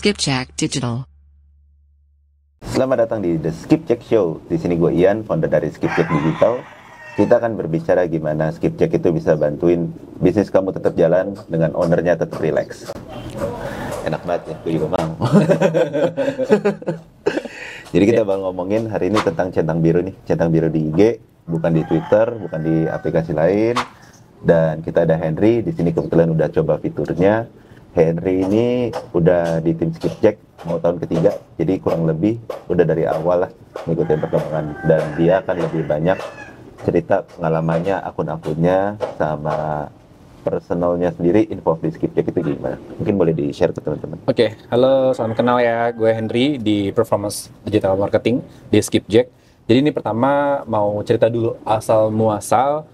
Skipjack Digital. Selamat datang di The Skipjack Show. Di sini gue Ian, founder dari Skipjack Digital. Kita akan berbicara gimana Skipjack itu bisa bantuin bisnis kamu tetap jalan dengan ownernya tetap relax. Enak banget ya, gue juga mau. Jadi kita bakal ngomongin hari ini tentang centang biru nih, centang biru di IG, bukan di Twitter, bukan di aplikasi lain. Dan kita ada Henry, di sini kebetulan udah coba fiturnya. Henry ini udah di tim Skipjack mau tahun ketiga, jadi kurang lebih udah dari awal lah ngikutin perkembangan dan dia akan lebih banyak cerita pengalamannya, akun-akunnya sama personalnya sendiri info di Skipjack itu gimana? Mungkin boleh di share ke teman-teman. Oke, halo, salam kenal ya. Gue Henry di Performance Digital Marketing di Skipjack. Jadi ini pertama mau cerita dulu asal muasal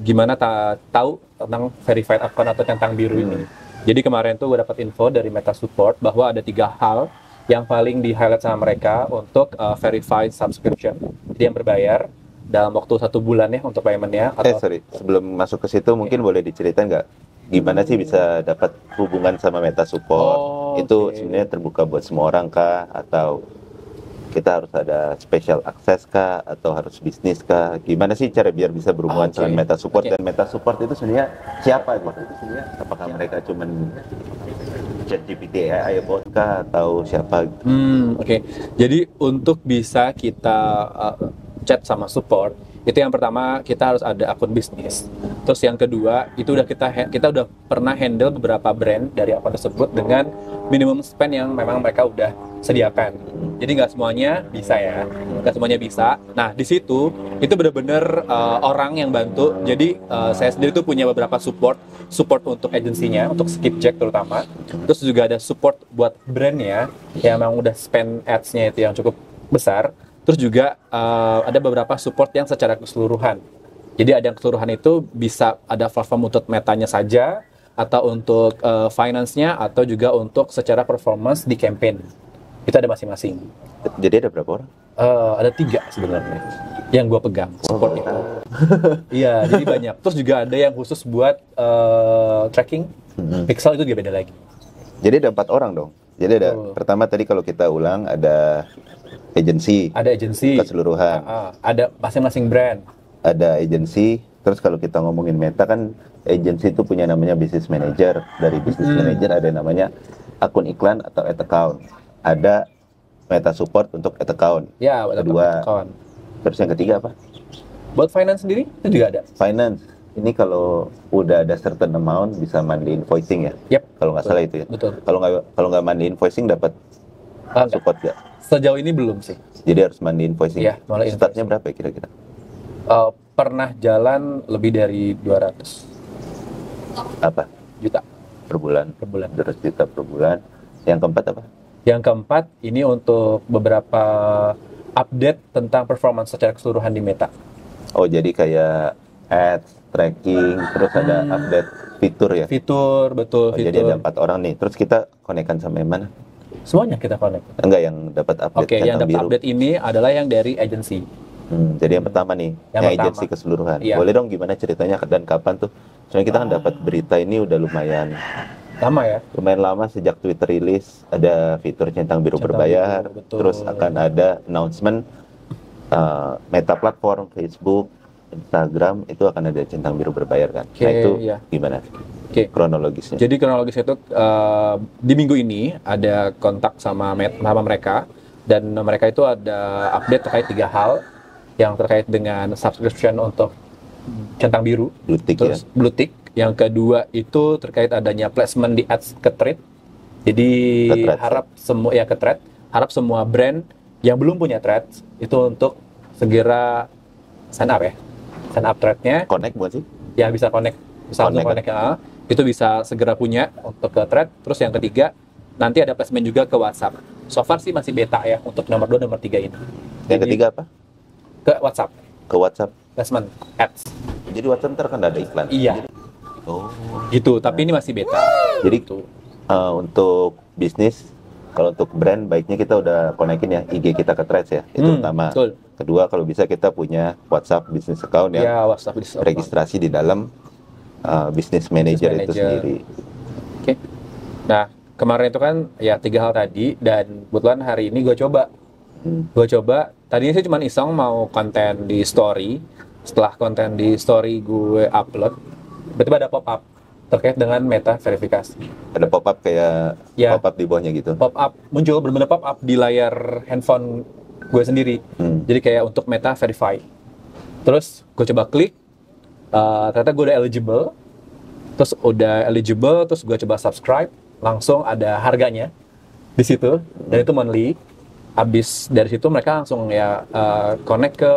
gimana ta tahu tentang verified account atau centang biru ini. Jadi kemarin tuh gue dapat info dari Meta Support bahwa ada tiga hal yang paling di highlight sama mereka untuk uh, verified subscription. Jadi yang berbayar dalam waktu satu bulan ya untuk paymentnya. Eh sorry, sebelum masuk ke situ mungkin boleh diceritain nggak gimana sih bisa dapat hubungan sama Meta Support? Oh, itu oke. sebenarnya terbuka buat semua orang kah atau kita harus ada special access kah atau harus bisnis kah? Gimana sih cara biar bisa berhubungan Oke. dengan Meta Support Oke. dan Meta Support itu sebenarnya siapa gitu? Apakah mereka cuman ChatGPT AI bot kah atau siapa? gitu? Hmm, oke. Jadi untuk bisa kita uh, chat sama support, itu yang pertama kita harus ada akun bisnis. Terus yang kedua, itu udah kita kita udah pernah handle beberapa brand dari akun tersebut dengan minimum spend yang memang mereka udah sediakan. Jadi nggak semuanya bisa ya, nggak semuanya bisa. Nah di situ itu benar-benar uh, orang yang bantu. Jadi uh, saya sendiri tuh punya beberapa support, support untuk agensinya, untuk Skipjack terutama. Terus juga ada support buat brandnya yang memang udah spend ads-nya itu yang cukup besar. Terus juga uh, ada beberapa support yang secara keseluruhan. Jadi ada yang keseluruhan itu bisa ada platform untuk metanya saja, atau untuk uh, finance-nya, atau juga untuk secara performance di campaign. Itu ada masing-masing. Jadi ada berapa orang? Eh, ada tiga sebenarnya yang gue pegang support itu. Iya, jadi banyak. Terus juga ada yang khusus buat eh, tracking pixel itu juga beda lagi. Jadi ada empat orang dong. Jadi ada Betul. pertama tadi kalau kita ulang ada agensi, Ada agensi, keseluruhan. ah, ada masing-masing brand. ada agensi terus kalau kita ngomongin meta kan agensi itu punya namanya business manager dari business Hmm. manager ada namanya akun iklan atau ad account ada meta support untuk ad account Ya, ada Kedua. kawan. terus yang ketiga apa Buat finance sendiri itu juga ada. finance ini kalau udah ada certain amount bisa mandi invoicing ya Yap. kalau nggak salah itu ya Betul. kalau nggak kalau nggak mandi invoicing dapat Ah, support nggak Sejauh ini belum sih. jadi harus mandi invoicing Iya, mulai startnya berapa ya kira-kira Eh, pernah jalan lebih dari 200 apa juta per bulan per bulan. 200 juta per bulan yang keempat apa Yang keempat ini untuk beberapa update tentang performance secara keseluruhan di Meta. Oh jadi kayak ads, tracking, terus ada update fitur ya. Fitur betul Oh, fitur. jadi ada empat orang nih. Terus kita konekkan sama yang mana? Semuanya kita connect. Enggak yang dapat update Oke, yang centang dapat biru. update ini adalah yang dari agency. Hmm, jadi yang pertama nih, Yang yang, pertama. agensi keseluruhan. Iya. Boleh dong gimana ceritanya dan kapan tuh? Soalnya kita kan dapat berita ini udah lumayan Sama ya. lumayan lama sejak Twitter rilis ada fitur centang biru Centang berbayar, biru, betul. terus akan ada announcement uh, meta platform Facebook, Instagram itu akan ada centang biru berbayar kan. Oke, nah itu iya. gimana Oke. kronologisnya? Jadi kronologis itu eh, di minggu ini ada kontak sama sama mereka dan mereka itu ada update terkait tiga hal yang terkait dengan subscription untuk centang biru, Blue tick ya. terus blue tick. Yang kedua itu terkait adanya placement di ads ke trade. Jadi Ke threads, harap semua ya ke thread, harap semua brand yang belum punya threads itu untuk segera sign up ya. Sign up threadnya Connect bukan sih? yang bisa connect bisa Connect. connect ya. Itu bisa segera punya untuk ke thread terus yang ketiga nanti ada placement juga ke WhatsApp so far sih masih beta ya untuk nomor 2 nomor 3 ini Yang Jadi, ketiga apa? ke WhatsApp Ke WhatsApp. placement ads Jadi WhatsApp ntar kan ada iklan. iya Oh. gitu tapi ini masih beta Jadi Gitu. uh, untuk bisnis kalau untuk brand baiknya kita udah konekin ya IG kita ke Threads ya. Itu Hmm, pertama. betul. Kedua kalau bisa kita punya WhatsApp business account yang ya WhatsApp di registrasi di dalam uh, business manager itu manager. sendiri. Oke. Nah, kemarin itu kan ya tiga hal tadi dan kebetulan hari ini gue coba Hmm. gue coba tadinya sih cuma iseng mau konten di story setelah konten di story gue upload tiba-tiba ada pop up terkait dengan meta verifikasi Ada pop up kayak Ya. pop up di bawahnya gitu. pop up muncul benar-benar pop up di layar handphone gue sendiri Hmm. jadi kayak untuk meta verify terus gue coba klik uh, ternyata gue udah eligible. Terus udah eligible terus gue coba subscribe. Langsung ada harganya di situ. Dan itu monthly. Abis dari situ mereka langsung ya uh, connect ke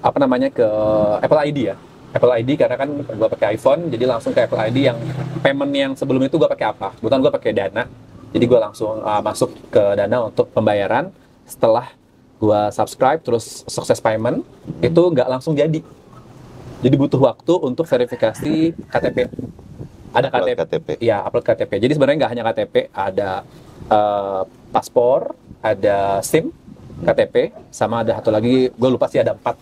apa namanya ke Apple ID ya. Apple ID karena kan gue pakai iPhone jadi langsung ke Apple ID yang payment yang sebelum itu gue pakai apa. Kebetulan gue pakai Dana. Jadi gue langsung uh, masuk ke Dana untuk pembayaran. Setelah gue subscribe terus sukses payment itu nggak langsung jadi jadi butuh waktu untuk verifikasi KTP ada Upload KTP, KTP. Iya, upload KTP. Jadi sebenarnya nggak hanya KTP, ada eh, paspor, ada SIM, KTP, sama ada satu lagi, gue lupa sih ada empat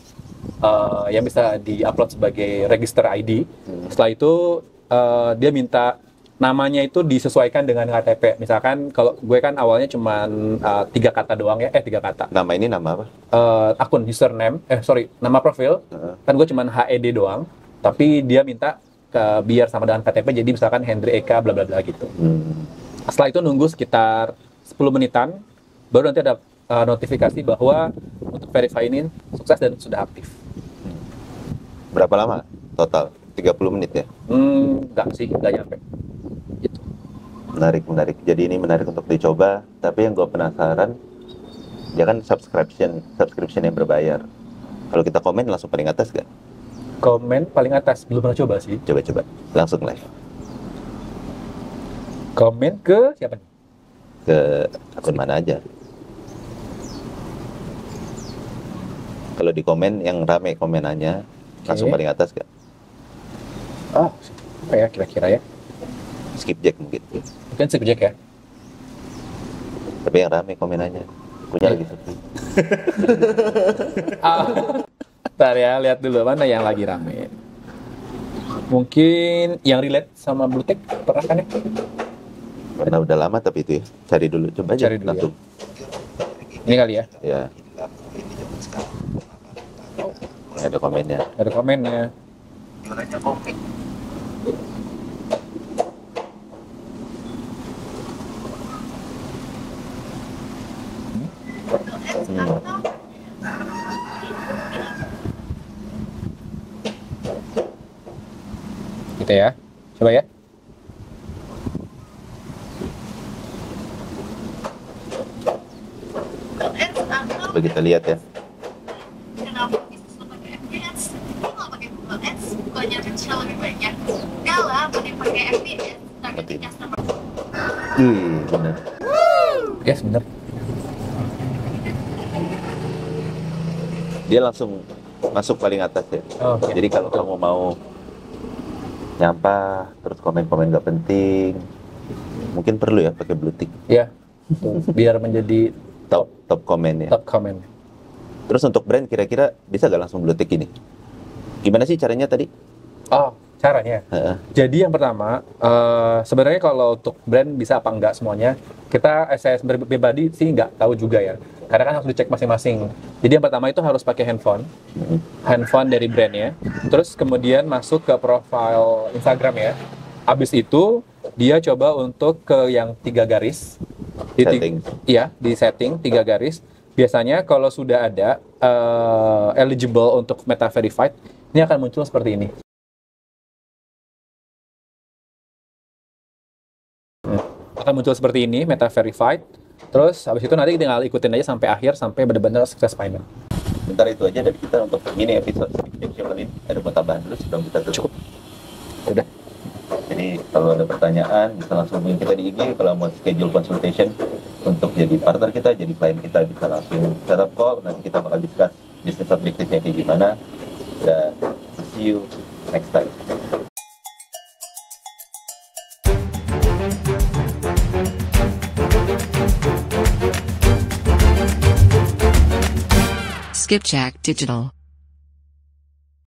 eh, yang bisa diupload sebagai register ID. Setelah itu eh, dia minta namanya itu disesuaikan dengan KTP. Misalkan kalau gue kan awalnya cuma tiga kata doang ya, eh tiga kata. Nama ini nama apa? Eh, akun username, eh sorry, nama profil, Heeh. kan gue cuma HED doang, tapi dia minta ke biar sama dengan KTP, jadi misalkan Hendry Eka bla bla bla gitu. Hmm. Setelah itu nunggu sekitar 10 menitan, baru nanti ada uh, notifikasi bahwa untuk verify ini sukses dan sudah aktif. Berapa lama total? 30 menit ya? Hmm, enggak sih, enggak nyampe. Menarik, menarik. Jadi ini menarik untuk dicoba. Tapi yang gue penasaran, dia kan subscription, subscription yang berbayar. Kalau kita komen langsung paling atas gak? Komen paling atas, belum pernah coba sih. Coba-coba, langsung live Komen ke siapa nih? ke akun mana aja. Kalau di komen yang rame komenannya, langsung Oke. paling atas gak? Oh, apa ya kira-kira ya? Skip Jack mungkin. Mungkin subjek ya? Tapi yang rame komenannya, punya lagi sepi. Ah, Ntar ya, lihat dulu mana yang lagi rame. Mungkin yang relate sama Blue Tech pernah kan ya? Karena udah lama tapi itu ya. Cari dulu, coba aja Cari dulu ya. langsung. Ini kali ya, Ya. Ada komennya. ada komennya. Hmm. Gitu ya. Coba ya. Coba kita lihat ya. Bener. Yes, bener. Dia langsung masuk paling atas ya. Oh, iya. Jadi kalau kamu mau nyampah, terus komen-komen gak penting, mungkin perlu ya pakai blue tick Ya, biar menjadi top top komen ya. top comment. Terus untuk brand kira-kira bisa gak langsung blue tick ini? Gimana sih caranya tadi? Oh, caranya. Heeh. Jadi yang pertama, eh, sebenarnya kalau untuk brand bisa apa enggak semuanya, kita saya sendiri pribadi sih nggak tahu juga ya. Karena kan harus dicek masing-masing. Jadi yang pertama itu harus pakai handphone, handphone dari brandnya. Terus kemudian masuk ke profile Instagram ya. Habis itu dia coba untuk ke yang tiga garis. Di ti- Setting. Iya, di setting tiga garis. Biasanya kalau sudah ada eh, eligible untuk meta verified, ini akan muncul seperti ini. akan muncul seperti ini, meta verified. Terus habis itu nanti tinggal ikutin aja sampai akhir sampai benar-benar sukses payment. Bentar itu aja dari kita untuk ini episode Skip ini. Ada mau tambahan dulu sebelum kita tutup. Cukup. Udah. Jadi kalau ada pertanyaan bisa langsung hubungi kita di IG. Kalau mau schedule consultation untuk jadi partner kita, jadi klien kita bisa langsung set up call. Nanti kita bakal discuss bisnis objektifnya kayak gimana. Dan see you next time. Skipjack Digital.